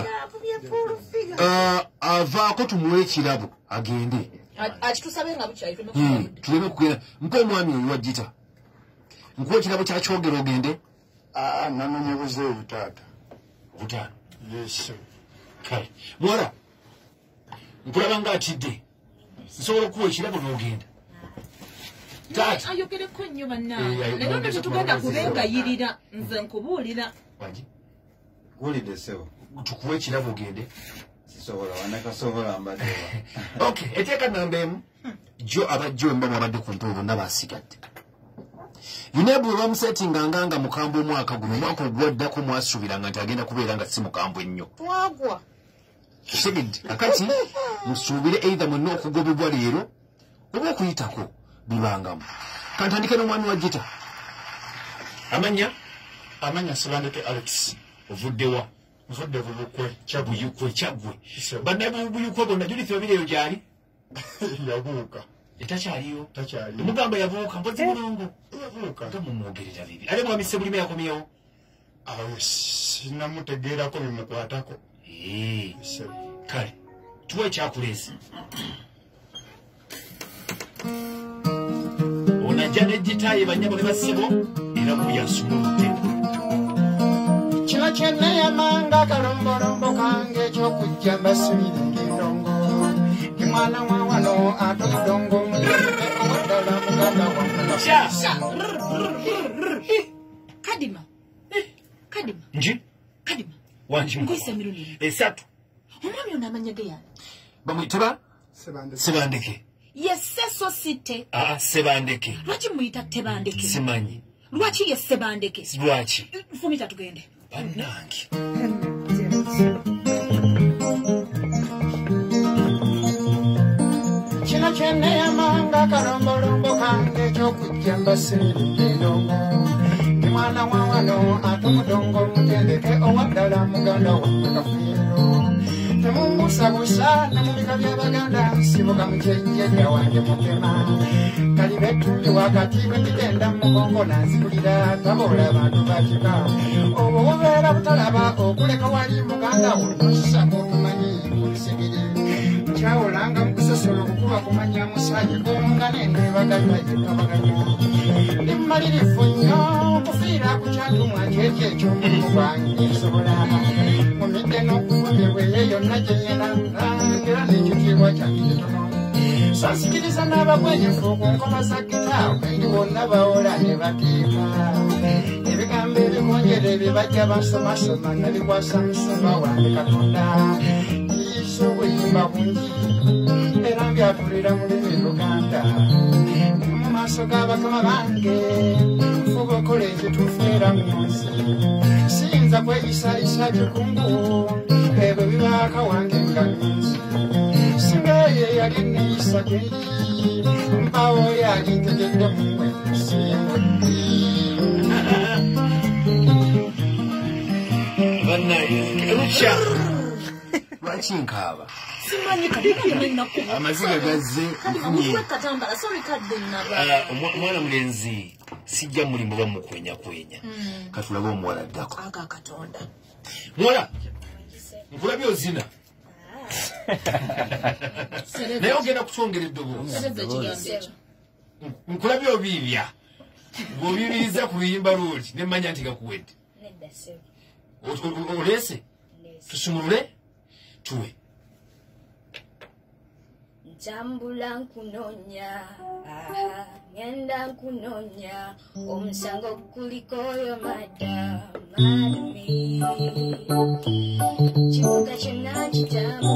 tutya Ah, avaako tumuwe ekirabo agende. Tuleme Hmm, kugenda. tuleme kugenda. Mpa omwami oyo wajita nkuwa ekirabo kyakyogera ogende? Aa nanonye buzeebu taata butaano muwala nkulaba nga atidde nsobola okuwa ekirabo n'ogenda. Ayogereko nnyo Eh, bannange ayo- leero nno tetugenda kubengayirira nze nkubuulira wulidde sebo tukuwa ekirabo ogende okay eteeka namba emu. Jo abajjo emba mwabadde ku ntebe bonna basigadde unebu webamusetinganga nga mukambwe omwaka guno omwaka ogwaddako mwasuubiranga nti agenda kubeera nga si mukambwe ennyo twagwa kitegedde kakati musuubire eitha mwenna okugobebwa leero oba okuyitako bibangamu. Kantandike n'omwami wa gita. Amanya amanya sibandeke alex ovuddewa nvudde bubukwe kyabuyukwe kyaggwe Ise. bannabuyukwe bonna julithi babireyo gyali? Yabuuka. Etakyaliyo mugamba yabuuka mpozi mulongo. Yabuuka. Nga mumwogerera bibi. Ate mwami sebulime yakomyewo? Awo sinamutegeerako bimukwatako. Eh, kale tuwa onajja banyabo ne era kino kyeneyamanga akalombolombo kange ekyokujja mbasibire ngendongo ndi mwana wa wano ate omudongo omuddala muganda kadima. Kadima. Nji kadima. Wanjimu nkuyisa emirundi. Emu esatu. Omwami ono amanya ge yani bamwiteba wa sebandeke. Ye seso site aa sebandeke. Lwaki muyita tebandeke? Simanyi. Lwaki ye sebandeke? Lwaki? Fumita tugende bannange kino kyeneyamanga akalombolombo kange ekyokujja mbasibire ngendongo ndi mwana wa wano ate omudongo omutendeke owaddala muganda wange kafiiro temumusabusa nemubika byabaganda nsibuka mukyejjajja wange mutema kali betundi wakati bwekigenda mugongo nanzibulira taboola abantu bakika obwo bubeera butalaba okuleka wali muganda wo nosamu otumanyi kulisigiri kyawolanga mukusosola okukuba kumanya musaayi gonga nendebagalwa yekabaganya nimmalirifu nnyo okufiira ku kyantumwa kyekyo ekyomulimu gwange nsobola eyo yonna gyenyeranga era n'ekitiibwa kyange kitono sansikiriza n'abagwenyefu ku nkoma za kitaawe ndi bonna bawola ne bateeka ebigambo ebikonjera ebyo bajja basomasoma nabikwasa musumba wange katonda yiisa obuyimba bungi era mbyatulira mu limi luganda mu maaso g'abakama bange fuba okola ekituufu era mu nsi nzakwe isa isa bikungu ebyo bibaka wange nganyinzi singa ye yali neisa keyi mbawo yalintegedde mumwe bannaye lukya lwaki nkaaba? Sijja mulimu bamukwenyakwenya. Katulabe omuwala addako. Aga katonda. Muwala nkulabye ozina. Naye ogenda kutwongera eddoboozi. Nkulabye obiibya. Ng'obiibiriza ku luyimba lwoli nemmanya nti gakuwedde. Nedda sebo O- o- o- oleese. Ndeese tusumulule? Tuwe jambo kunonya ah, ngenda kunonya omusango kuliko yo madamalimi kibuga kyonna kitamu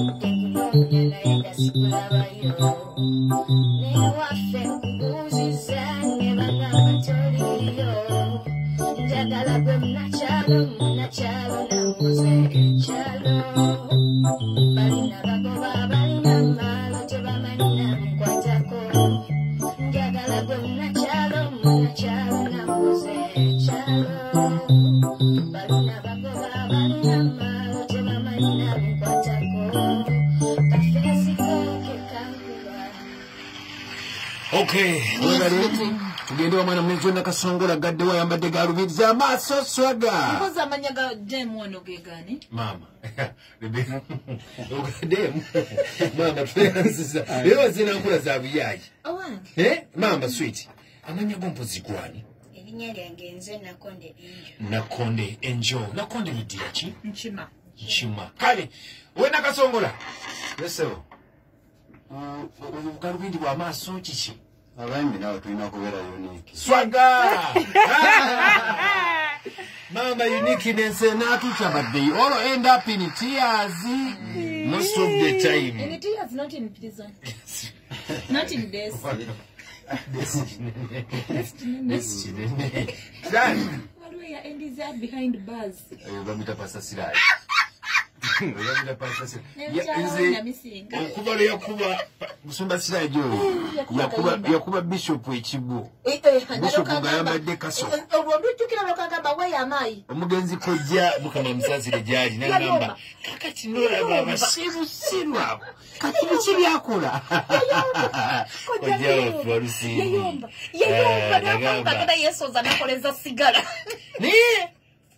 tugende wamwana mulenzi wenakasongola gaddewo ayambadde galubiriza amaaso swaga. Mpozi amanya ga demu ono gegani maama. Ogademu maama tweyanziza era wazina nkula za buyayi Eh, mamba swit amanya go mpozi gwani? Erinnya lyange nze nakonde linjo nakonde enjo. Nakonde liddira ki? Nkima. Nkima. Kale wenakasongola yesebo obugalubindi bwamaaso kiki abayimbi nabo tulina kubeera uniiki swaga! Mama uniqueness natutabadde olo end up in tears. Most of the And time. It is not in prison. not in this. Waliwo ya and is there behind bars. bamita pasasirayo bamita pasasirayo Nze misinga. okuva lwe yakuba musumba sirayo gyoyo yakuba- yakuba bishopu ekibbo Bishop ng'ayambadde kaso. olwolujjukira lwokagamba weyo amaayi omugenzi kojja mukama musazire gyali nagamba Yayomba. kakati nolaba abasirusiru abo kati biki byakola kojja waffe walusimbi Eh, naye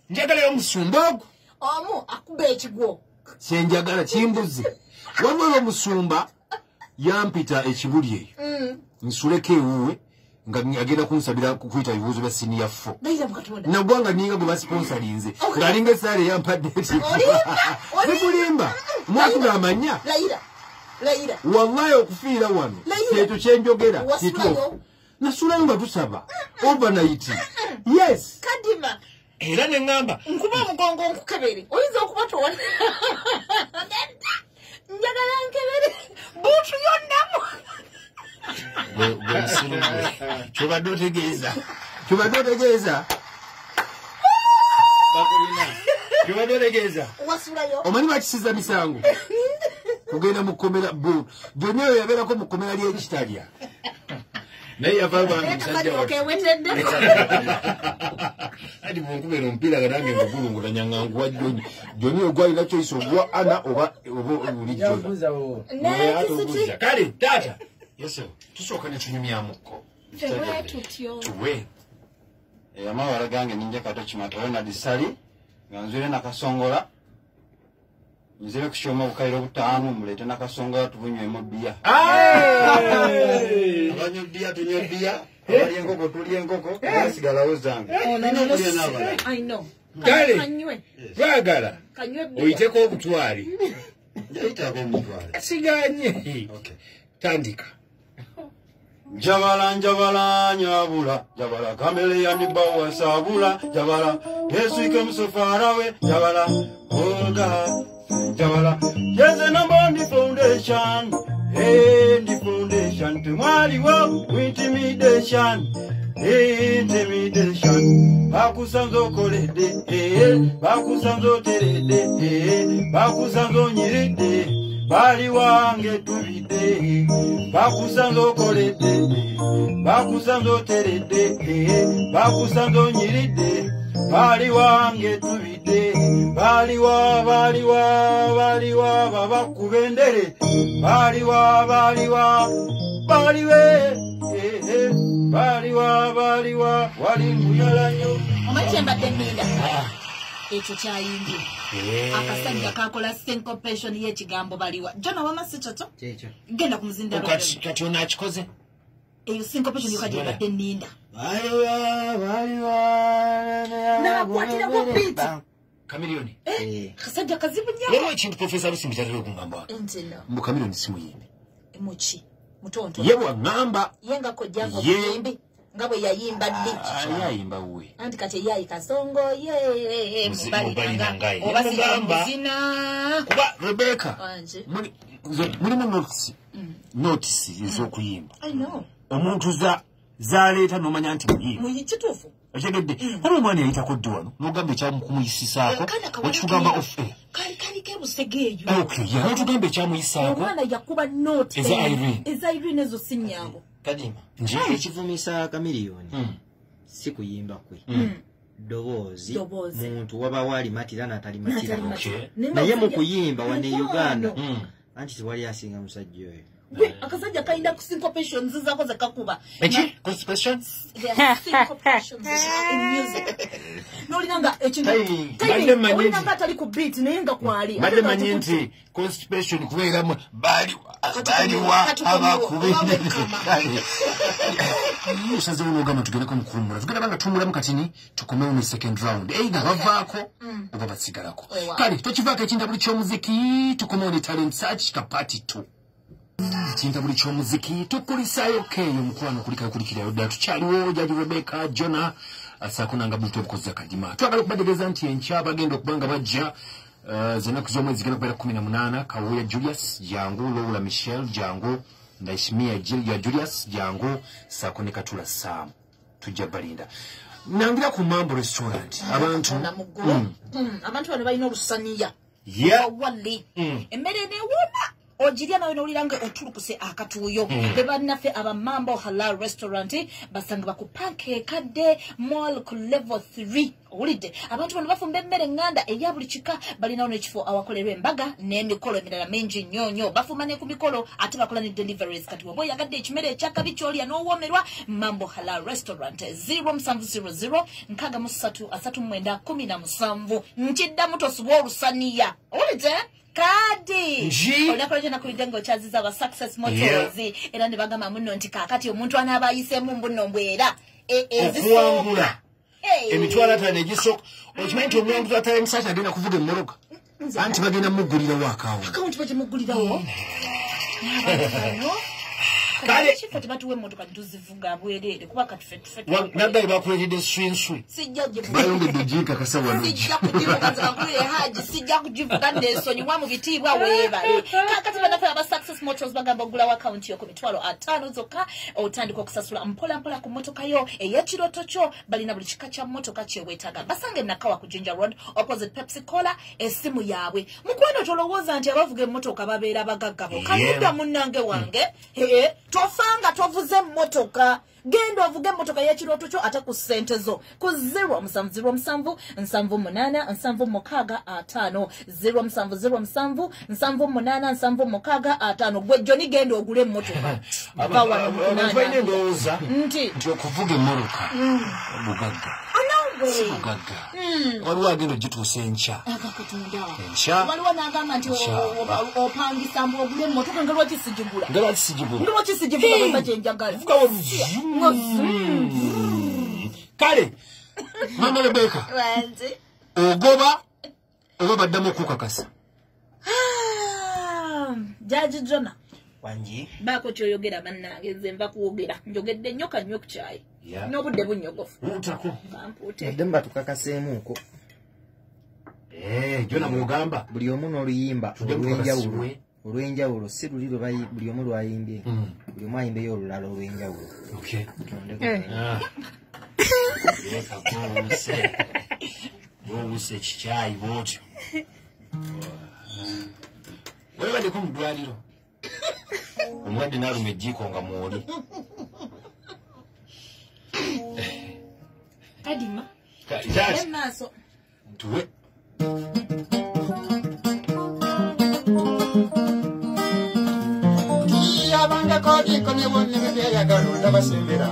njagala y'omusumba ogwo omu akuba ekigwo kyenjagala kimbuze. Wabula omusumba yampita ekibuli eyo. Nsuleko ewuwe nga agenda kunsabira kuyita bibuuzo bya siniya fo mukatonda nagwanga ninga gwe basponsalinze ng'alinga esaala eyampadde eti. Olimba, olimba. sikulimba mwatula amanya. wallahi okufiira wano Layira. ekyo kyenjogera kituufu. Nasulayo nga tusaba. Overnight. Yes era neŋŋamba nkuba omugongo nkukebere. Oyinza okuba towona njagala nkebere. Buutu yonnamu kyobadde otegeeza. Kyobadde otegeeza. Kyobadde otegeeza. Omanyi bakisiza misango? Kugenda mu kkomera bu byonna eyo yabeerako mu kkomera ly'ekitalya naye yava lwange musajja wa kewetedde ati bwenkubera omupiira nga nange ngugulungulanya nga nkuwa joni joni ogwalina choice oguwa ana oba oba bulijjo kale taata. Yeso tusooka netunyumyamukko tuwe. Amawala gange ninja kato kimata ronald sali nga nzwire nakasongola nzire kukyoma obukaire obutaano mulete nakasongola tubunywemu bbiya. Abanywa bbiya tunywa bbiya. Abali enkoko tulya enkoko. Asigalawo zange. Know. Kale. twagala oyiteko obutwali. Njayitako omutwale siganye. Okay. tandika Jabala njabala nyabula. Jabala kameleyani bawa sabula. Jabala yesuike musofara we jabala oga jabala yeze namba ndi foundation. Hey ndi foundation. Temwaliwo intimidation. Intimidation. Bakusanza okoledde eh bakusanza oteredde bakusanza onyiridde bali wange tubidde bakusanza okoledde bakusanza oteredde bakusanza onyiridde bali wange tubidde baliwa baliwa baliwa babakuba endere baliwa baliwa baliwe baliwa baliwa wali muyala nnyo omanyi kyembadde nninda ekyo kyayimbye akasajja kakola syncopation y'ekigambo baliwa. Jona wama si kyokyo genda ku muzinda kati kati ono akikoze? Eyo syncopation yoka gyebadde nninda baliwa baliwa N'akwatira ku beat. kamiriyoni akasajja kazibu waliwo ekintu profesa lusimbi kyatera no mbu kamiriyoni simuyimbi muki mutonto ye bwaŋŋamba. Ye nga kojjanga Ye. Nga bwe yayimba ddi? ali ayimba wuwe anti kati eyayi kasongo ye Muzi- mubaliranga mubaliranga ye. oba siga Mugamba. muzina kuba rebeka mulimu notisi notisi ez'okuyimba. Omuntu za zaleeta nomanya nti muyimba. Muyi kituufu? Otegedde oba omwana yayitako ddi wano? Nogamba ekyakumuyisisaako nekitugamba ofe kali kali kebusegeeyo ok ya notugamba ekyamuyisaako? Omwana yakuba note Eza Irene. ezo si nyangu kadima. Nje ekivumisa kamiliyoni. Mm. si kuyimba kwe ddoboozi Ddoboozi. muntu wabawo alimatira n'atalimatira naye mu kuyimba wane uganda. Anti tewali asinga musajja oyo gwe akasajja kalina syncopations zako zekakuba eki constipation nolina nga ekintu Timing. timing, Badde manyi olina nti- nga atali ku beat naye nga kwali badde manyi nti constipation kubeeramu baliwa baliwa abakubeosazewo nogamba tugendeko mukuwumula tugenda banga tuwumulamu katini tukomewo ne second round. Eiga bavaako oba basigalako Ewa. kale tokivaako ekindabuli ky'omuziki tukomewo ne talent search ka party two ekintabuli ky'omuziki tukulisaayo keeyo mukwano kulikayo kulikirayo ddala tukyaliwo jaji rebeka jona asaako nanga buntu obukozi akadima twagala okubategeeza nti enkya bagenda okuba nga bajja uh, zenaku z'omwezi zigenda kubeera kumi na munaana. Kawuya julius jangu lowula michel jangu ndaishimia jilia julius jangu saako ne katula saamu tujja balinda. Nangira ku mambo restaurant. Abantu namuggulu abantu bano balina olusaniya. Mm. emmere newona ogirya nawe nowulira nga otulukuse akatuuyo be bannaffe abamambo halal restaurant basangibwa ku panka ekadde mall ku level 3 owulidde abantu bano bafumba emmere eŋŋanda eya buli kika balinawo n'ekifo awakolerwa embaga n'emikolo emirala mingi nnyo nnyo bafumba ne ku mikolo ate bakola ne deliveries. Kati waba oyagadde ekimere ekyakabi kyolya n'owoomerwa mambo halal restaurant 0700 nkaaga mu ssatu asatu mu mwenda kumi na musanvu. Nkiddamu tosuba olusaniya. Owulidde kadi! Olunaku lwekyo nakulidde ngaokyaziza aba success motors era ne bagamba muno nti kaakati omuntu anaaba ayisemu mbuno mbwera? E- ezisooka. okuwangula. Emitwalo ataano egisooka okimanyi nti omulanguzi atalamusaati agenda kuvuga emmoroka anti bagenda muggulirawo akaawo. Akawunti bagimugulirawo n'abantu bano Kale- kifo tebatuwa emmotoka nituzivuga bwereere kuba katufetufe naggali bakuleetedde swinswi sijja givuga bayongedde ginkakasa wano sijja kugivuga nzekagulire haji sijja kugivuga neesonyiwa mu bitiibwa weebale kakati banafe aba success motors bagamba ogulawo akawunti yo ku mitwalo ataano zokka otandika okusasula mpolampola ku motoka yo ey'ekiroto kyo balina buli kika kya motoka kyeweetaaga basanga enakawa ku ginger road opposite pepsi cola essimu yaabwe mukwano tolowooza nti abavuga emmotoka babeera bagaggabo kanudda munnange wange ee tofanga tovuze emmotoka genda ovuga emmotoka y'ekirooto kyo ate ku ssente zo ku 0707 78 76 0707 78 gwe joni genda ogula emmotoka nti okuvuga emmoroka bugagga anange bugagga waliwo agenda ogituusa enkya Enkya. waliwo n'agamba nti opangisa ogula emmotoka nga lwaki sigigula nga lwaki sigibula nga lwaki sigivuga bwemba gyenjagala vugawo kale mama rebeka ogoba oba baddamu okukakasa? Ah, jaji jona wangi baako kyoyogera bannange nze nva kuwogera. Njogedde nnyo kanywe ku kyayi. N'obudde bunyogofu. Edde muba tukakaseemuuko jona mwogamba? Buli omu n'oluyimba olw'enjawulo. Olw'enjawulo si luli buli omu lwayimbye buli omu ayimbeyo olulala olw'enjawulo. Okay. Tondeko. Ah. Ekikyayi bwotyo. Webaddeko mu ddwaliro. Omulwadde naaluma ejjiiko nga mwoli kadima. Taati emaaso tuwe yabangako dikomyewo nebyeyagala ndabasembera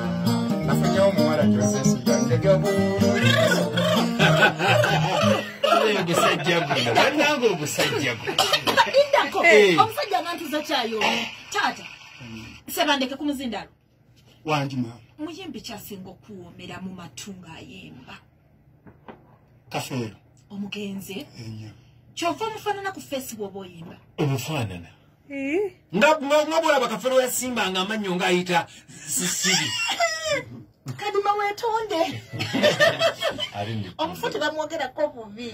nafunye omuwala gyosesiga ndegabuulu ogusajja guno bannanga ogusajja guno indako Eh. omusajja nantuza kyayomu taata sebandeke ku muzindalo wangi maama muyimbi kyasinga okuwoomera mu matu ng'ayimba kafeero omugenzi kyova omufaanana ku feesi bw'oba oyimba? Obufaanana nga bwolaba kafero yasimbanga amannyo ng'ayita sisiri weetonde. Ali ndi omufu tebamwogerako bubi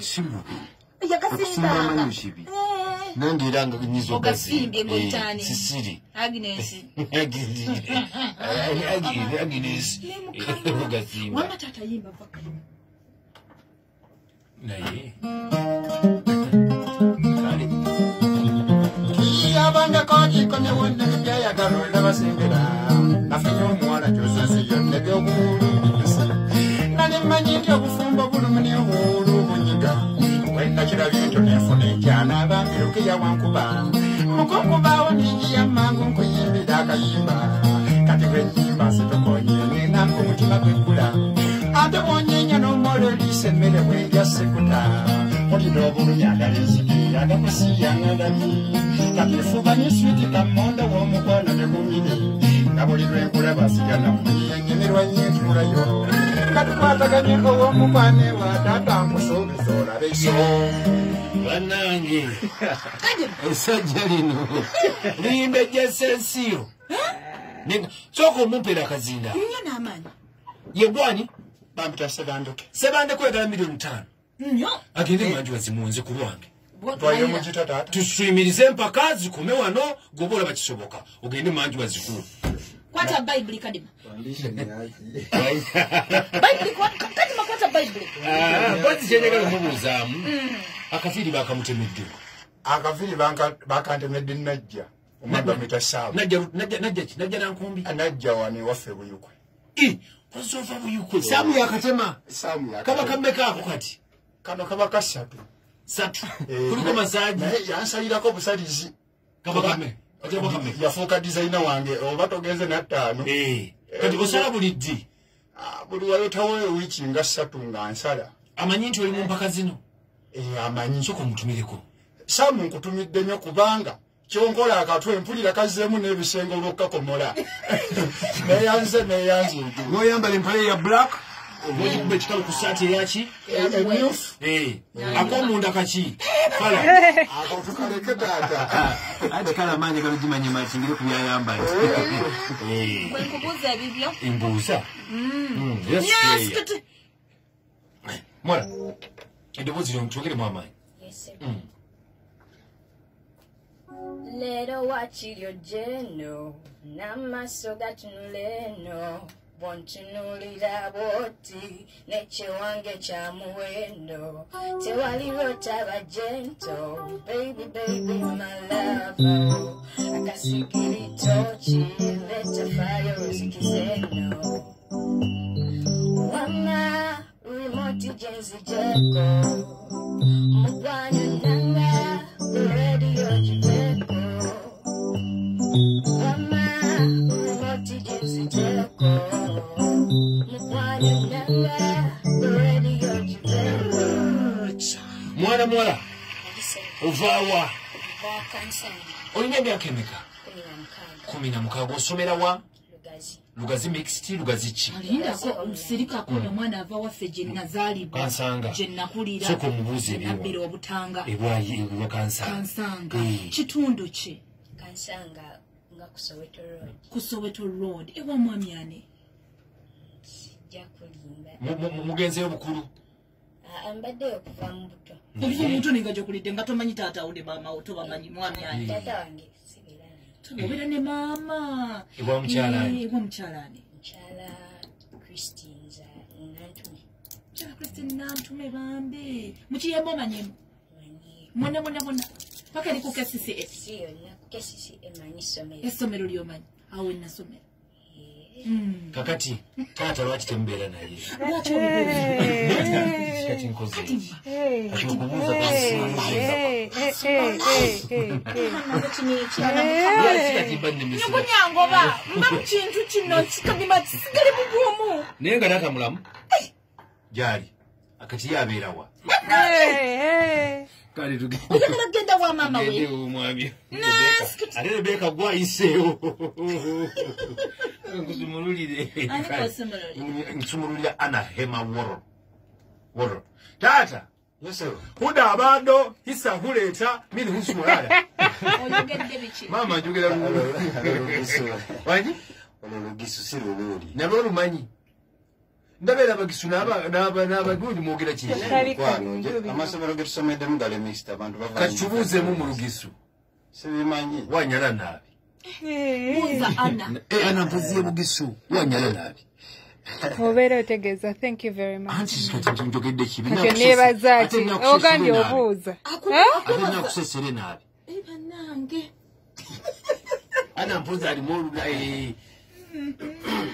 yakasimba mayushibi nondiranga kunizogazini sisiri aginesi ogazimba naye abangakokikonewonebyayagalola basembera nafunye omuwala kyosasi yonna girl. Irukiya wankuba. Mukunkubawo ningiya mangu nkuyimbira akayimba kati bwenyimba situkonye nenanga omutima gwekula ate bwonyenya n'omwola oliisa emmere bwerya sekuta. Mulina obulumi agaliziki agakusiyangagani kati efubanye switi kamondo w'omukwano ne mumini nga buli lwenkulaba sigana munyenyemerwa nyenkulayo katukwataganye ow'omukwane watata nkusuubiza olabe so banange essajja lino. Limbejjesa ensiyo sooka omumpeera akazinda yegwani bampita sebandoke sebandeko yagala miliyoni ttaano agende manjuwa zimunze ku lwange tuswimirize empaka zikume wano goba olaba kisoboka ogende manjuwa zikuwe kwata baibuli kadima. Kwata kadima ah, kwata baibuli mpozi kyenjagala mubuuzaamu akafiiri bakamutemedde. Akaviri bakantemedde najja. Omwamba mwita saabu. Najja- nankumbi? Najja wano ewaffe buyukwe. Ozova buyukwe. Saamu yakatema kaba kammekaako kati? Kano kaba kasatu. Satu. Eh, kuliko masaaji naye yansalirako busalizi. Yafuuka dizayina wange oba togenze nattaano. Eh, kati osala buli ddi? Ah, buli wayitawo ewiiki nga ssatu nga nsala. Amanyi nti oli mu mpaka zino Eh, amanyi soka omutumireko saamu nkutumidde nnyo kubanga kyonkola akatwe mpulira kazzeemu n'ebisenge olw'okukakomola. Neyanze neyanze. Noyambala empale ya black? Obaokuba ekikalu ku saati eyaki emyufu Eh, akomunda kaki? Kala ako tukaleke taata. Ati kala amaanyi galo gimanye makingire ku byayambala Eh, bwe nkubuuza ebibyo. Embuuza? Mm, yes, Yes, yeah. kati mwala eddoboozi lyo twogere amaanyi Yes, sir. Mm. leero wakiryo jeno n'amaaso gatunula eno bwontunuulira bwoti nekyewange kya muwendo tewaliwo taba jento baby baby my love akasikiritoki leta fayo zikizeno wama remote jazz jago mugwana nanga radio jibeko mama remote jazz jago mugwana nanga radio jibeko mwana mwana uvawa. Olina emyaka emeka? Kumi na mukaaga osomera wa? Lugazi lugazi mixed lugazi ki? Alindako sirikako omwana ava waffe gye nazaalibwa Kansanga. gye nakulira Sooka omubuuze ebyewa. nabbira obutanga. Ebwayi ewa kansanga. Kansanga. Eh. kitundu ki? Kansanga nga ku soweto road. Ku soweto road. Ewa mwami ani? Sijja kulimba. Mu- mu- mu- mugenzeyo bukulu Ah, mbaddeyo okuva mu buto. Obuva omuntu ninga gyokulidde nga tomanyi taata wo ne maama wo tobamanyi mwami ani? Taata wange obeera ne maama Ewa mukyala ani? Eh, ewa mukyala christines nantume mukyala christine nantume bambi mukiyemba omanyimu manyi mwonna mwonna mwonna paka eri ku kcca si yonna kesisi emanyi somero essomero lyomanyi awo enasomero kakati taata lwaki temubeera naye? Kati nkoze kati. Okubuuza nyakunyangoba mba mu kintu kino kikadima kisigale bugumu naye nga taata mulamu gyali akati yabeerawa kale oyagala kgenda wa maama we? Ate rebeka gwayiseewo nkusumululira anahema woro. Woro. Taata huda abando hisa kuleeta mini husumulala maama njogera wanyi? Olulugisu lumanyi n'abagundi mwogera kiamasomero getusomeddemu abantu kati mu sibimanyi wanyala nabi. Buuza ana Eh, ana mpozi yebugisu wanyala naabi obeera otegeeza thank you very much. Anti kati njogedde kibi. Kati neebaza ki ogambye obuuza ate nakusesere naabi banange ana mpozi alimu olula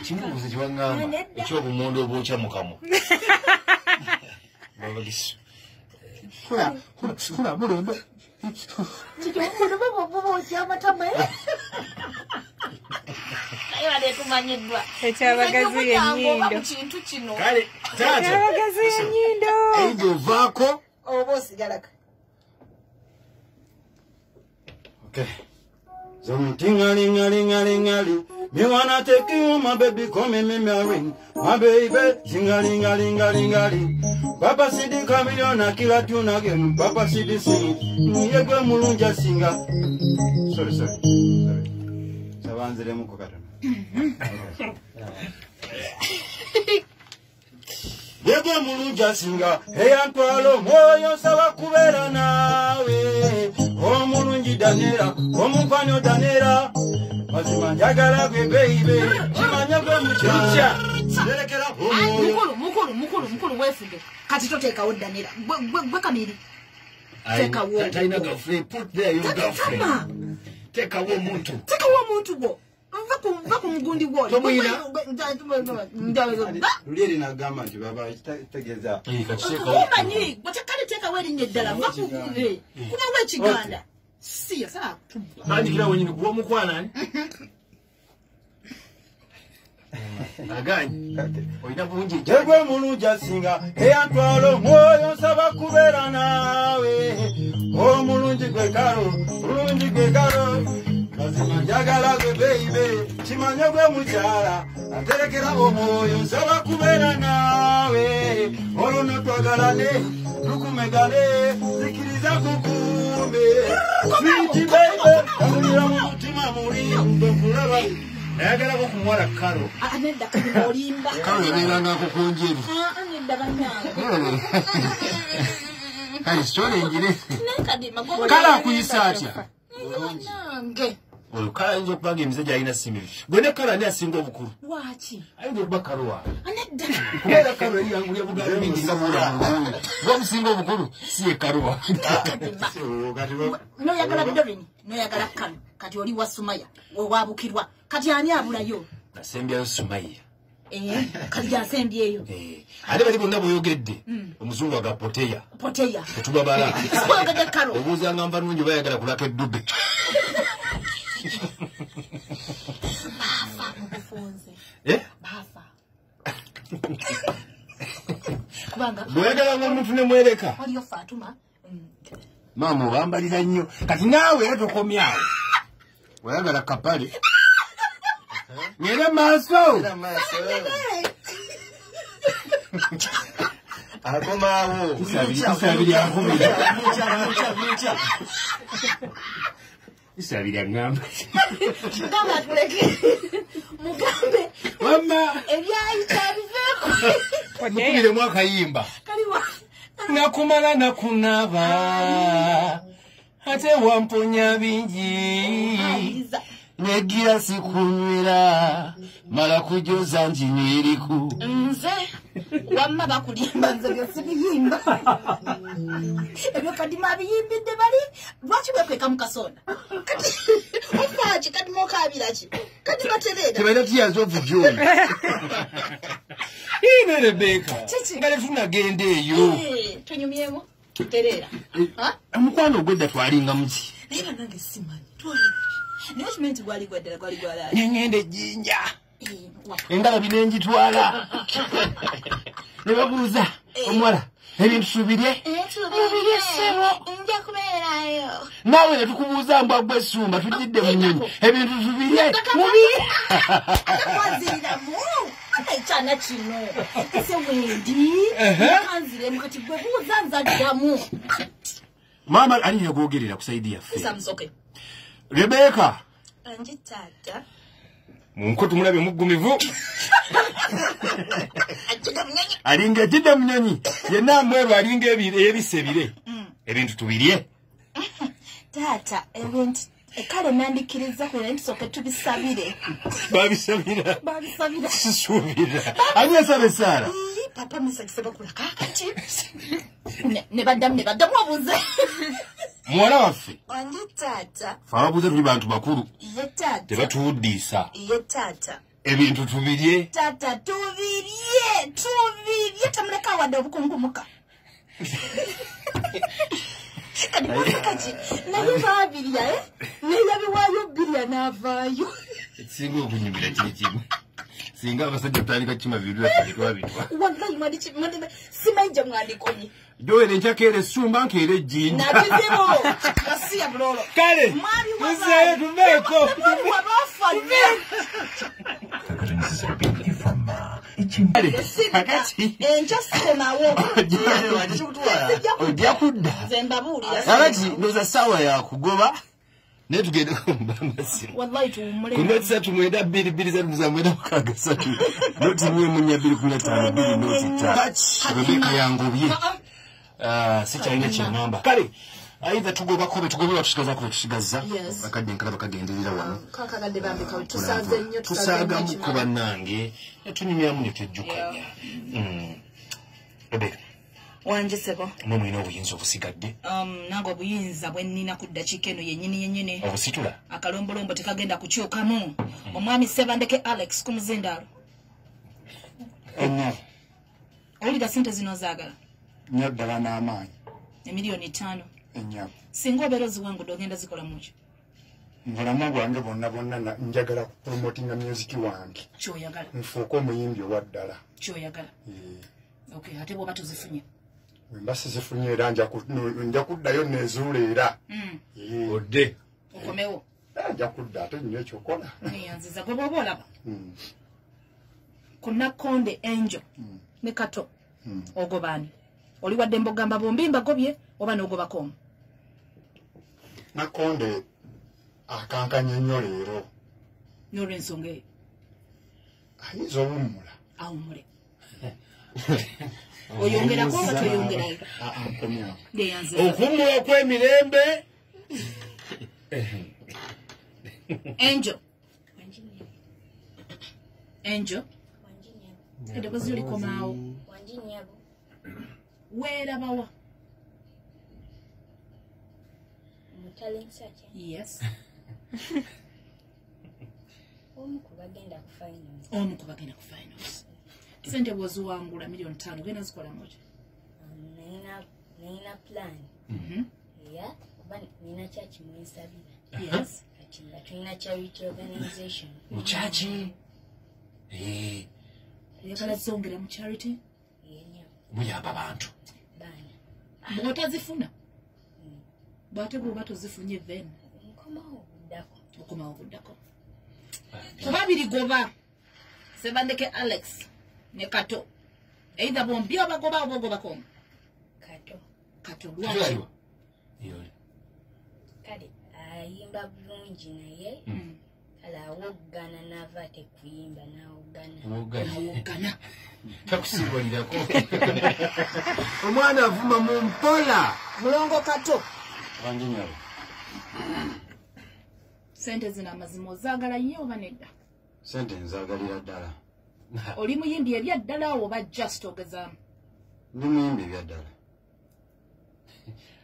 kimubuuza kyewaŋŋamba ekyobumondo obwokya mukamwa babagisu hula mulembe naye baletumanyiddwa ekyabagazi yenyindo mu kintu kino kale taata ekyabagazi yenyindo ejo ovaako oba osigalaka Okay. Zomutingalingalingalingali. Me wanna take you, my baby, come in me marrying. My baby, zingalingalingalingali. Papa Sidi chameleon, kila tune again. Papa Sidi sing. Yegwe mulunja singa. Sorry, sorry. Sorry. Sabanzire muko katono. Yegwe mulunja singa. Eyantwalo mwoyo saba kubeera naawe. Omulungi danera, omukwano danera. Mazima njagala gwe baby. Kimanya gwe. Nderekera omwoyo. mukulu mukulu mukulu mukulu weefuge kati toteekawo ddanira Gwe- kamiri tama tekawo omuntu tekawo omuntu gwo nva ku- mugundi gwo Tomuyina? Luli eri nagamba nti baba kitegeeza. omanyi gwetekale teekawo erinnya eddala nva eh, kubawo ekiganda si yasaa kutubba bandikira wenyini bulungi Yegwe mulungi asinga eyantwala omwoyo nsaba kubeera naawe omulungi gwe kalo mulungi gwe kalo mazima njagala gwe beibe kimanye gwe mukyala aterekera omwoyo nsaba kubeera naawe. Olwo twagalane lukumegane zikiriza kukume switi beibe kamulira mu mutima muli nkulaba. Nayagalako kumuwala kalo kalima olimba. Kalo kunjeru Ah, ah, bannange. Kale kyolengire nekadima kale akuyisa atya? Bannange oyo kale ayinza okuba nga emisajja alina simiri gwe ne kale ani asinga obukulu lwaki ayinza okuba kalwa anedda kubeera kalo eriyangulya bugambo bingi nga bulamu gwomusinga obukulu si ye kalwa noyagala dorini noyagala kano kati oli wa sumaya wewabukirwa kati ani abulayo nasembyayo sumaiya Eh, kati gyasembyeyo Eh, ate bali bonna bweyogedde omuzungu agapoteya poteya. Tetubabala kwagade kalo obuuzanga nva nungi bayagala kulaka eddube mukufunze Eh? bafa. Kubanga bweyagalanga omuntu nemwereka waliyo fatuma mm, maama obambalira nnyo. Kati naawe era tokomyawo wayagala kapale. Ngere maaso. Akomaawo kisabiri ankubira kisabiri aŋŋamba mugamba atuleke mugambe wamma ebyayita biveeko mukubiremu akayimba kaliwa nakumala nakunaba ate wamponya bingi ayiriza negira sikunywera mala kujoza njinyiriku nze wamma bakulimba nze byosibiyimba ebyo kadima abiyimbidde bali lwaki wekweka mukasonda kati ofaaki kadima okabiraki kadima tereera tiyaza ovujono ine rebeka nga letunagenda eyo. Tonyumyemu tereera. Omukwano ogwedda twalinga muki naye banange simanyi naye kimanyi nti gwali gwaddala gwali gwalaali nengenda ejjinja. Engalabi nenjitwala ne babuuza omuwala ebintu tubirye nja kubeerayo. Naawe ne tukubuuza mbwa gwe esumba tujjidde mu nyonyi ebintu tubirye mubirye. Ekyana kino. Ese wendi. Kanziremu kati gwe buuza nzaddamu maama ali yagwogerera ku saidi yaffe Anji taata. munko tumulabye muggumivu. Alinga ejjidde munyonyi yenna mweru alinga ebi- ebisebire ebintu tubirye. Taata, ebintu kale nandikiriza ku naye tusooke tubisabire. babisabira. Babisabira. Sisuubira. Ani yasaba esaala papa musagise bakula kakati ne baddamu ne baddamu obuze muwala waffe. Anji taata, fe ababuuze tuli bantu bakulu. Ye taata, tebatuwuddiisa ye taata. ebintu tubirye. Tata tubirye tubirye. Temuleka wadde obukungumuka kati kati naye baabirya e neyabiwaayo birya n'avaayo singa okunyumira kiri kimu singa abasajja tutandika kima bintu byaffe byetwabitwa wallahi mwandiki simanyi gye mwandikonye joera enkyakaera essumba nkeera bulolo kale. Muzeeyo wabaafanya kakati enkya sikomawo ojja kudda nze mbabuulira kakati ndoza saawa yakugoba naye tugendeko mubamasimu wallahi tuwumule ku satu mwenda bbiri bbiri zatu muza mwenda mukaaga satu noti mwe munya bbiri kumi na ttaano bbiri noti ttaano rebeka yangobye Ah, sikyalina kyeŋŋamba kale aitha tugobako betugobera tusigazako betusigaza Yes. bakadde nkala bakagenderera wano. Tusaagamu ku bannange. Netunyumyamu ne twejjukanya Mm. rebeka wanje sebo. Mwe mulina obuyinza obusigadde? Um, nange obuyinza bwe nnina ku ddakiika eno yennyini yennyini. Obusitula? Akalombolombo tekagenda kukyukamu. Omwami sebandeke alex ku muzindaalo. Ennyo owulira sente zino zaagala. Nnyo ddala n'amaanyi emiliyoni ttaano ennyo singa obeera oziwangudde ogenda zikola muki? Mubulamu bwange bwonna bwonna na- njagala kupromotinga musiki wange. Kyoyagala. Nfuuke omuyimbi owa ddala. Kyoyagala. Okay ate bwoba tozifunye? Mba sizifunye era nja kuddayo nezuula era. Mm, Eh, odde. Okomewo? Eh, nja kudda ate nnyo ekyokola. Neyanziza gwe bwoba olaba Mm, ku nakkonde enjo ne kato ogobaani oli wadde mbogamba bombi mbagobye oba n'ogobako omu nakonde akankanya nnyo leero n'olwensonga eyo ayinza owummula awumule oyongerako oba toyongerayo Ah, ah, okumula okw'emirembe enjo enjo eddoboozi olikomaawo weerabawa yes. Omu ku bagenda ku finals. Omu ku bagenda ku finals. Sente bwoziwangula miliyoni ttaano genda zikola muki Um, nalina plan. Ya kuba nina kyaki mwensabira yes. Kati nga tulina charity organization. Mukyaki oyagala zongera mu charity? Muyamba bantu. Baana bw'otazifuna bw'ate bw'oba tozifunye then nkomawo okuddako okumawo buddako kuba birigoba sebandeke alex ne kato. Eitha bombi obagoba oba ogobakomu kato. Lwaki kale ayimba bulungi naye. Kale awoggana naava ate kuyimba nawoggana awogana takusibalirako omwana avuma mu mpola. Mulongo kato bangi nyabo sente zino amazima ozaagala nnyo oba nedda? Sente nzagalira ddala. Oli muyimbi ebya ddala oba just ogezaamu ndi muyimbi ebya ddala.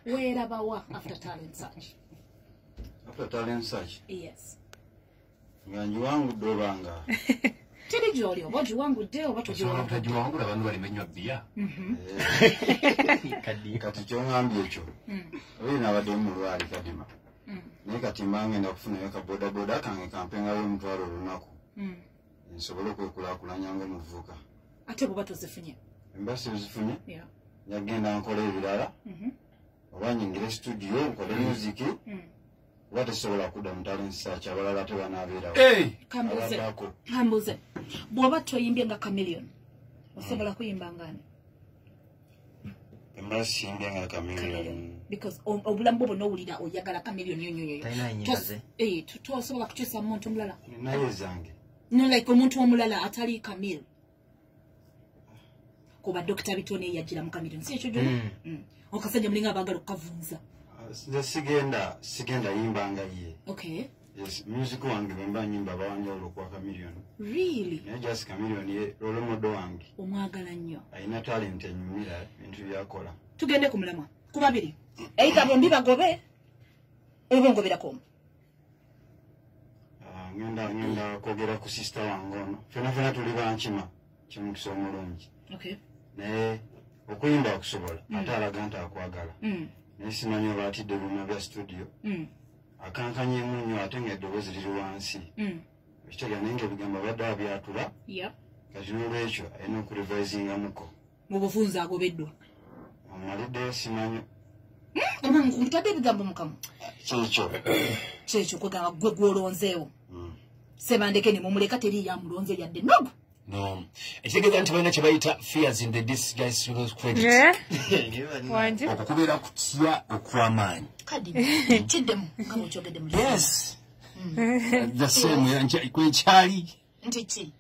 Weerabawa after talent search? After talent search? Yes. Nga njiwangudde obanga teri gy'oli oba ogiwangudde oba togiwangudde obutagiwangula bantu balimenywa bbiya kati kyoŋambye ekyo oli nabadde mulwali kadima naye kati mba ngenda kufunayo kabodaboda kange kampengayo omutwalo olunaku Mm. nsobole okwekulaakulanya nga omuvubuka ate bwoba tozifunye emba sizifunye Yeah. njagenda nkola ebirala Mhm. oba nyingire studio nkole musiki Mm. Oba tesobola kudda mu talent search abalala tebanabeerawo. Kambuuze abaddako. Kambuuze bw'oba toyimbye nga kamiliyoni osobola kuyimba ngaani emba simbye nga kamiliyoni because obulamu bwo bwonna owulira oyagala kamiliyoni nnyimba ze. tosobola kukyusa mu muntu mulala naye zange. No like omuntu omulala atali kamil kuba dokita bitone yajjira mu kamiliyoni si ekyo gyona Mm. okasajja mulinga abaagala okukavunza nze sigenda sigenda yimbanga ye. Okay. Yes music wange bwemba nyimba bawanjawulo okuwa kamiliyoni really? Naye just kamiliyoni ye lolomodo wange. Omwagala nnyo. Alina talent enyumira bintu byakola. Tugende ku mulamwa. Ku babiri. Eitha bombi bagobe oba ongoberako omu. Ah, ngenda ngenda kwogera ku sisita wange ono. Fena fena tuli bankima. Kimukisa omulungi. Okay. Naye okuyimba akusobola ate alaga nti akwagala Naye simanyi oba atidde byuma bya studio? Mm, akankanyemu nnyo ate nga eddoboozi liri wansi. Mm. ekitegeera naye nga ebigambo abadde abyatula kati n'olwekyo alina okurevisingamuko. Mu bufunza agobeddwa. Omaliddeyo simanyi. Ntadde ebigambo mukamu. Kyekyo kyekyo kwegamba gwe gwolonzeewo. Sebandeke ne mumuleka teri yamulonze yadde nogo no. Ekitegeeza nti balina kyebayita fears in the disguise credit Eh? Wangi? okukubeera kutya okw'amaanyi. Kadi kiddemu nga bwekyogedde mu yes. The same yanja- kwekyali nti ki?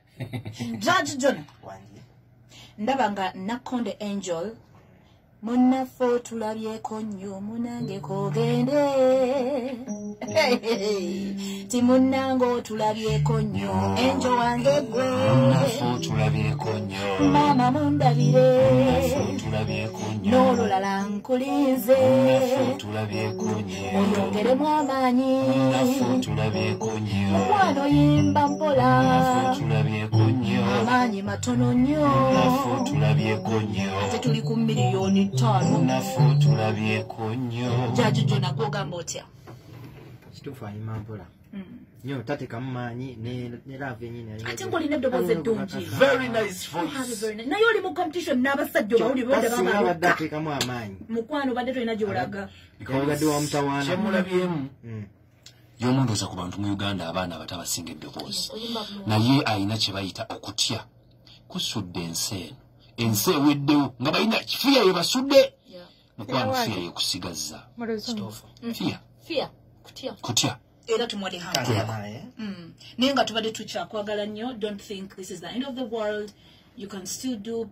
Judge jona ndaba nga nakonde angel munaffe tulabyeko nnyo munange kogende ti munange otulabyeko nnyo enjo wange gwe naffe tulabyeko nnyo. Maama mundabire. N'olulala nkulinze. Oyongeremu amaanyi. Naffe tulabyeko nnyo. Mukwano yimba mpola. Amaanyi matono nnyo. Ate tuli ku miliyoni ttaano naffe tulabyeko nnyo jaji jo nagwe ogamba otya kituufu ayima mpola nyo tatekamu maanyi ne ne laavu enyini ate ngaolina eddoboozi eddungi? very nice Oh, have a voice. very nice- naye oli mu competition n'abasajja obawuli bodde Singa abadde baba ateekamu amaanyi. Mukwano badde tolina gyolaga obadde wa mutawaana. Kyemulabyemu. Mm. y'omundooza ku bantu mu uganda abaana abato abasinga eddoboozi naye alina kye bayita okutya. Kusudde ensi eno ensi eweddewo nga balina fiya ye basudde mukwano fiya ye kusigazza Mu luzungu. fiya. Fia kutya. Era tumwadde Mm. naye nga tubadde tukyakwagala nnyo don't think this is the end of the world you can still do uh,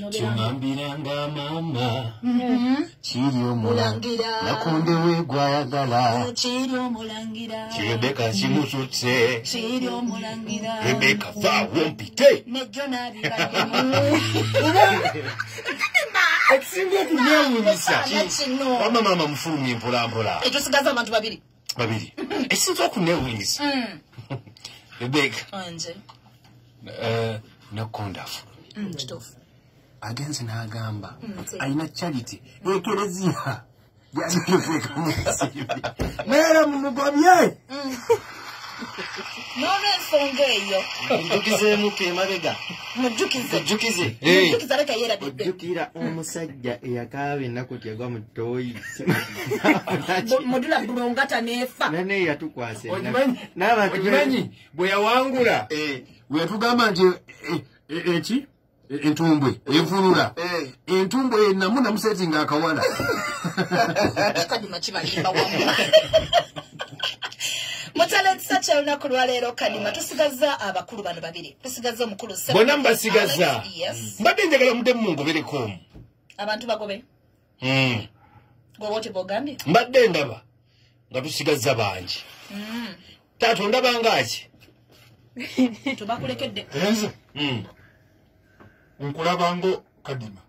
nobeera kimambiranga maama Mhm. kiri omula. Mulangira. nakonde wegwayagala omulangira. Kirebeka kimusutse. Omulangira. Rebeka vaawo mpite ekisinga okuneewunyisa kino. Wama maama mufulumye mpolampola. Etusigaza abantu babiri. Babiri. Ekisinza okuneewunyisa rebeka nze nakondafu Mm, agenze n'agamba nze. alina charity ekereziya yagefuekamusibi neera mumugobye n'olwensonga eyo njukizeemuko emabega mujjukize ojjukize ojjukira omusajja eyakaaba ennaku tyagwa mu ttooyi mudula bulongata neefa. Nane yatukwasa Okimanyi? n'abantu okimanyi bwe yawangula. Bwe yatugamba nti eh, eh, eki? Eh, entumbwe enfunula. Entumbwe enamu namusetinga akawala mutalentisa kyolunaku lwaleero kadima tusigaza abakulu bano babiri. Tusigaza omukulu bonna mbasigaza. Alex, yes. mbadde njagala mudde mumungobereko omu abantu bagobe. Mm. gwe wote bogambye mbadde ndaba nga tusigaza bangi. Taata ondabangaki tubakulekedde Mm. nkulaba ngo kadima